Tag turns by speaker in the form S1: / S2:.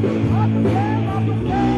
S1: Up the